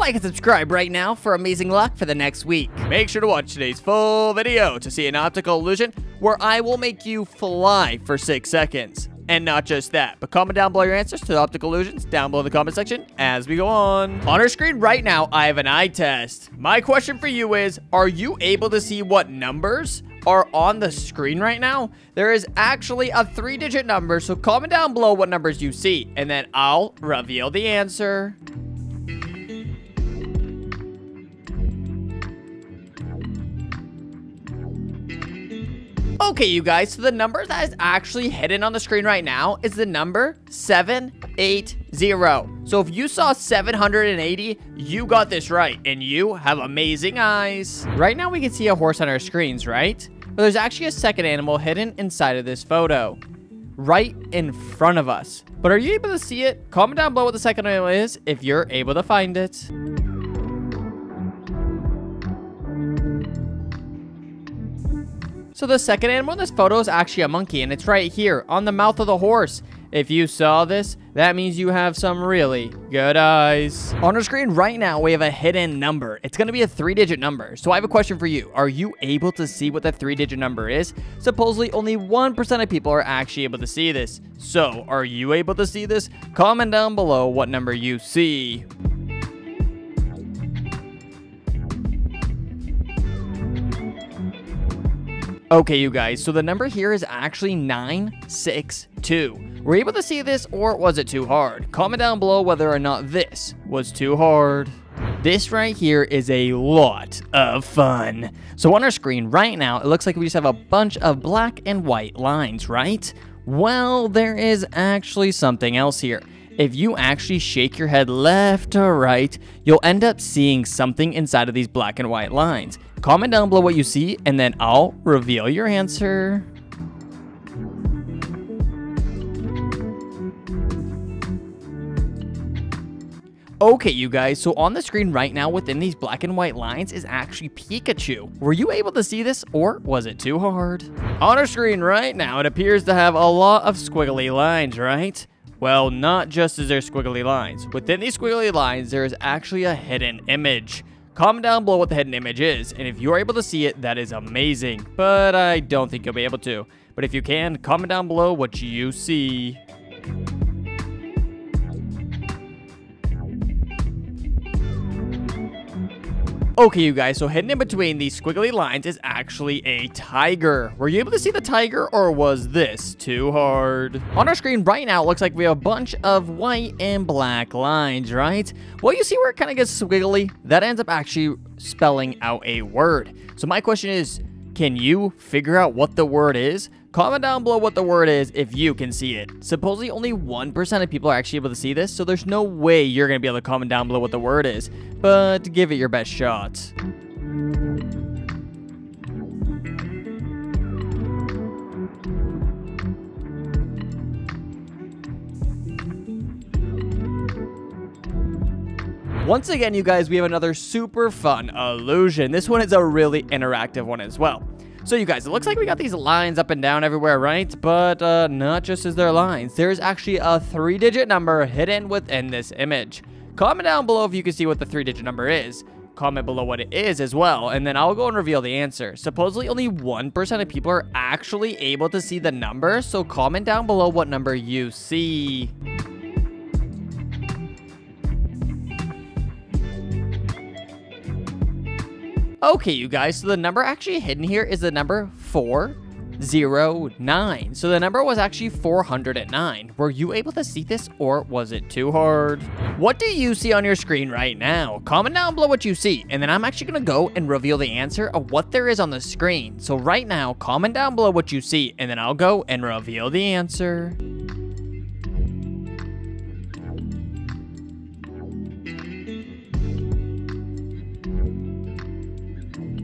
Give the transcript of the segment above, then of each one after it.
Like and subscribe right now for amazing luck for the next week. Make sure to watch today's full video to see an optical illusion where I will make you fly for 6 seconds. And not just that, but comment down below your answers to the optical illusions down below in the comment section as we go on. On our screen right now, I have an eye test. My question for you is, are you able to see what numbers are on the screen right now? There is actually a three-digit number, so comment down below what numbers you see, and then I'll reveal the answer. Okay, you guys, so the number that is actually hidden on the screen right now is the number 780. So if you saw 780, you got this right, and you have amazing eyes. Right now, we can see a horse on our screens, right? But there's actually a second animal hidden inside of this photo, right in front of us. But are you able to see it? Comment down below what the second animal is if you're able to find it. So the second animal in this photo is actually a monkey, and it's right here on the mouth of the horse. If you saw this, that means you have some really good eyes. On our screen right now, we have a hidden number. It's going to be a three-digit number. So I have a question for you. Are you able to see what the three-digit number is? Supposedly, only 1% of people are actually able to see this. So, are you able to see this? Comment down below what number you see. Okay, you guys, so the number here is actually 962. Were you able to see this, or was it too hard? Comment down below whether or not this was too hard. This right here is a lot of fun. So on our screen right now, it looks like we just have a bunch of black and white lines, right? Well, there is actually something else here. If you actually shake your head left to right, you'll end up seeing something inside of these black and white lines. Comment down below what you see, and then I'll reveal your answer. Okay, you guys, so on the screen right now within these black and white lines is actually Pikachu. Were you able to see this, or was it too hard? On our screen right now, it appears to have a lot of squiggly lines, right? Well, not just is there squiggly lines. Within these squiggly lines, there is actually a hidden image. Comment down below what the hidden image is, and if you're able to see it, that is amazing. But I don't think you'll be able to. But if you can, comment down below what you see. Okay, you guys, so hidden in between these squiggly lines is actually a tiger. Were you able to see the tiger, or was this too hard? On our screen right now, it looks like we have a bunch of white and black lines, right? Well, you see where it kind of gets squiggly? That ends up actually spelling out a word. So my question is, can you figure out what the word is? Comment down below what the word is if you can see it. Supposedly only 1% of people are actually able to see this, so there's no way you're going to be able to comment down below what the word is. But give it your best shot. Once again, you guys, we have another super fun illusion. This one is a really interactive one as well. So you guys, it looks like we got these lines up and down everywhere, right? But uh, not just as their lines. There's actually a three-digit number hidden within this image. Comment down below if you can see what the three-digit number is. Comment below what it is as well, and then I'll go and reveal the answer. Supposedly only 1% of people are actually able to see the number, so comment down below what number you see. Okay, you guys, so the number actually hidden here is the number 409. So the number was actually 409. Were you able to see this or was it too hard? What do you see on your screen right now? Comment down below what you see, and then I'm actually gonna go and reveal the answer of what there is on the screen. So right now, comment down below what you see, and then I'll go and reveal the answer.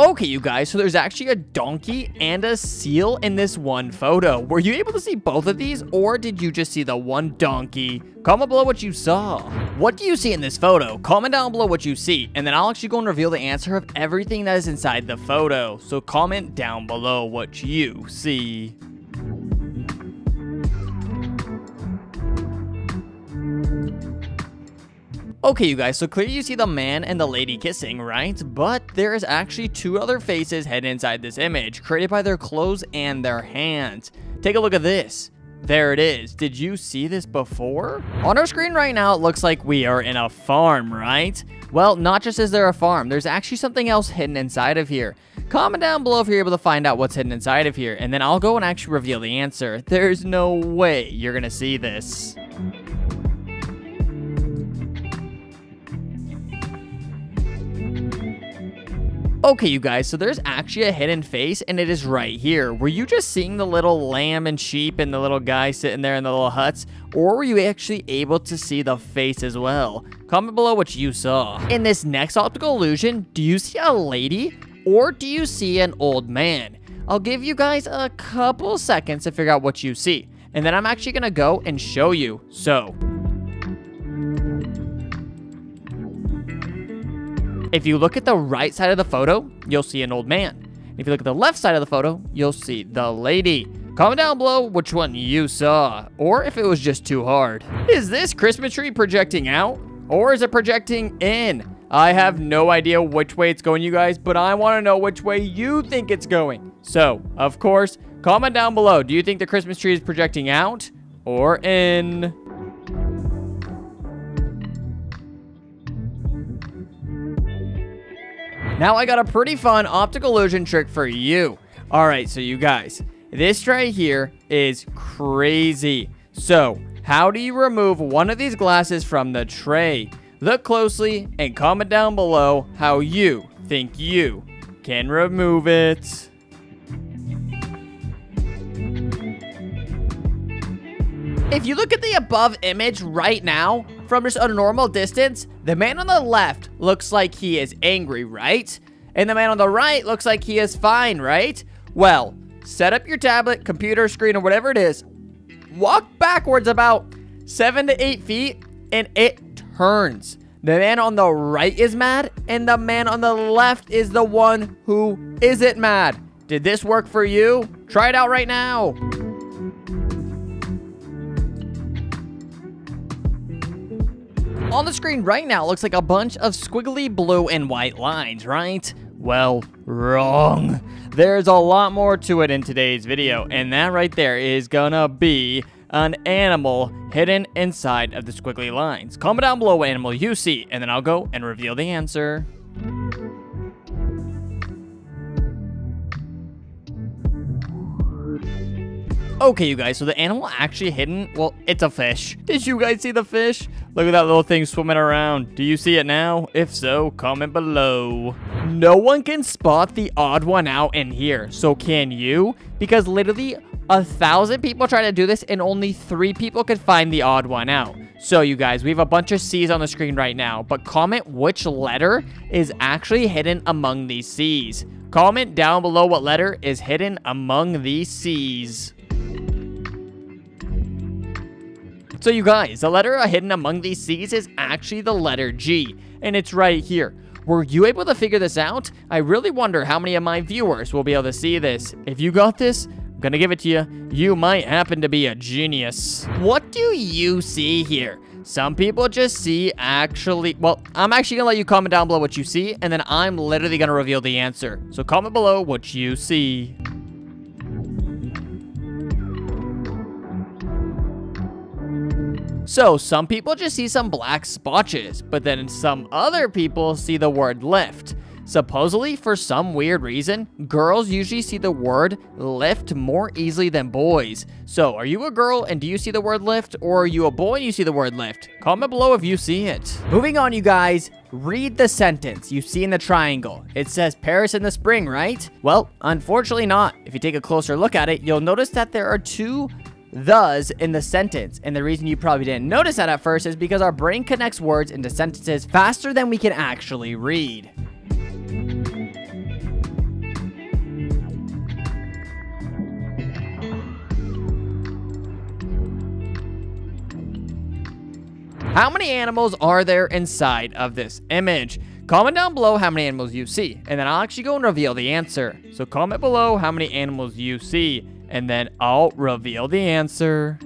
Okay, you guys, so there's actually a donkey and a seal in this one photo. Were you able to see both of these, or did you just see the one donkey? Comment below what you saw. What do you see in this photo? Comment down below what you see, and then I'll actually go and reveal the answer of everything that is inside the photo. So comment down below what you see. Okay, you guys, so clearly you see the man and the lady kissing, right? But there is actually two other faces hidden inside this image, created by their clothes and their hands. Take a look at this. There it is. Did you see this before? On our screen right now, it looks like we are in a farm, right? Well, not just is there a farm, there's actually something else hidden inside of here. Comment down below if you're able to find out what's hidden inside of here, and then I'll go and actually reveal the answer. There's no way you're gonna see this. Okay, you guys, so there's actually a hidden face, and it is right here. Were you just seeing the little lamb and sheep and the little guy sitting there in the little huts? Or were you actually able to see the face as well? Comment below what you saw. In this next optical illusion, do you see a lady? Or do you see an old man? I'll give you guys a couple seconds to figure out what you see. And then I'm actually to go and show you. So, If you look at the right side of the photo, you'll see an old man. If you look at the left side of the photo, you'll see the lady. Comment down below which one you saw, or if it was just too hard. Is this Christmas tree projecting out, or is it projecting in? I have no idea which way it's going, you guys, but I want to know which way you think it's going. So, of course, comment down below. Do you think the Christmas tree is projecting out or in? Now I got a pretty fun optical illusion trick for you. All right, so you guys, this tray here is crazy. So, how do you remove one of these glasses from the tray? Look closely and comment down below how you think you can remove it. If you look at the above image right now, from just a normal distance, the man on the left looks like he is angry, right? And the man on the right looks like he is fine, right? Well, set up your tablet, computer screen, or whatever it is. Walk backwards about seven to eight feet, and it turns. The man on the right is mad, and the man on the left is the one who isn't mad. Did this work for you? Try it out right now. On the screen right now looks like a bunch of squiggly blue and white lines, right? Well, wrong. There's a lot more to it in today's video, and that right there is gonna be an animal hidden inside of the squiggly lines. Comment down below what animal you see, and then I'll go and reveal the answer. Okay, you guys, so the animal actually hidden, well, it's a fish. Did you guys see the fish? Look at that little thing swimming around. Do you see it now? If so, comment below. No one can spot the odd one out in here, so can you? Because literally a thousand people try to do this and only three people could find the odd one out. So you guys, we have a bunch of C's on the screen right now, but comment which letter is actually hidden among these C's. Comment down below what letter is hidden among these C's. So you guys, the letter hidden among these C's is actually the letter G, and it's right here. Were you able to figure this out? I really wonder how many of my viewers will be able to see this. If you got this, I'm gonna give it to you. You might happen to be a genius. What do you see here? Some people just see actually, well, I'm actually gonna let you comment down below what you see, and then I'm literally gonna reveal the answer. So comment below what you see. So some people just see some black spotches, but then some other people see the word lift. Supposedly, for some weird reason, girls usually see the word lift more easily than boys. So, are you a girl and do you see the word lift, or are you a boy and you see the word lift? Comment below if you see it. Moving on, you guys, read the sentence you see in the triangle. It says Paris in the spring, right? Well, unfortunately not. If you take a closer look at it, you'll notice that there are two thes in the sentence. And the reason you probably didn't notice that at first is because our brain connects words into sentences faster than we can actually read. How many animals are there inside of this image? Comment down below how many animals you see, and then I'll actually go and reveal the answer. So comment below how many animals you see, and then I'll reveal the answer.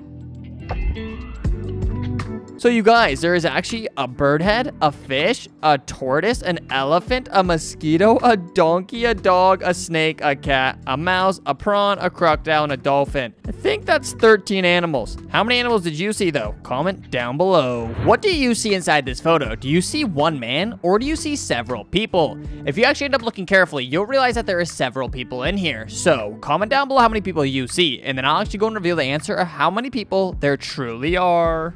So you guys, there is actually a bird head, a fish, a tortoise, an elephant, a mosquito, a donkey, a dog, a snake, a cat, a mouse, a prawn, a crocodile, and a dolphin. I think that's 13 animals. How many animals did you see though? Comment down below. What do you see inside this photo? Do you see one man or do you see several people? If you actually end up looking carefully, you'll realize that there are several people in here. So comment down below how many people you see and then I'll actually go and reveal the answer of how many people there truly are.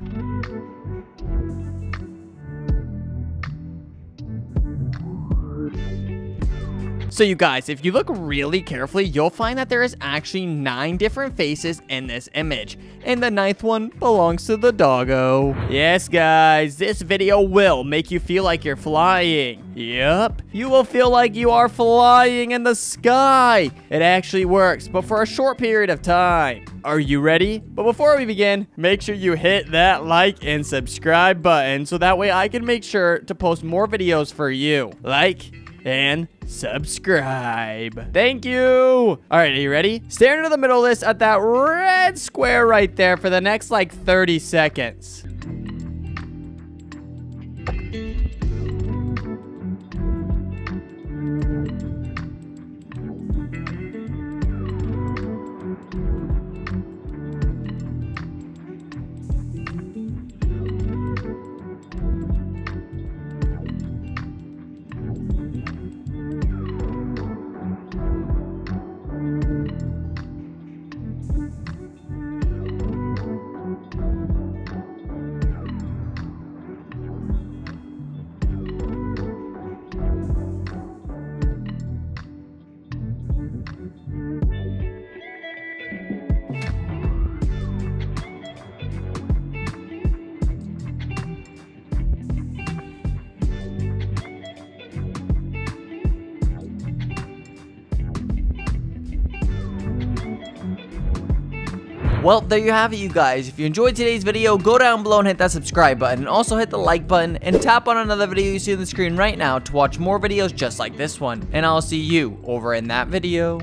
So you guys, if you look really carefully, you'll find that there is actually nine different faces in this image. And the ninth one belongs to the doggo. Yes, guys, this video will make you feel like you're flying. Yep, you will feel like you are flying in the sky. It actually works, but for a short period of time. Are you ready? But before we begin, make sure you hit that like and subscribe button so that way I can make sure to post more videos for you. Like, and subscribe. Thank you. All right, are you ready? Stare into the middle of this at that red square right there for the next like 30 seconds. Well, there you have it, you guys. If you enjoyed today's video, go down below and hit that subscribe button. And also hit the like button and tap on another video you see on the screen right now to watch more videos just like this one. And I'll see you over in that video.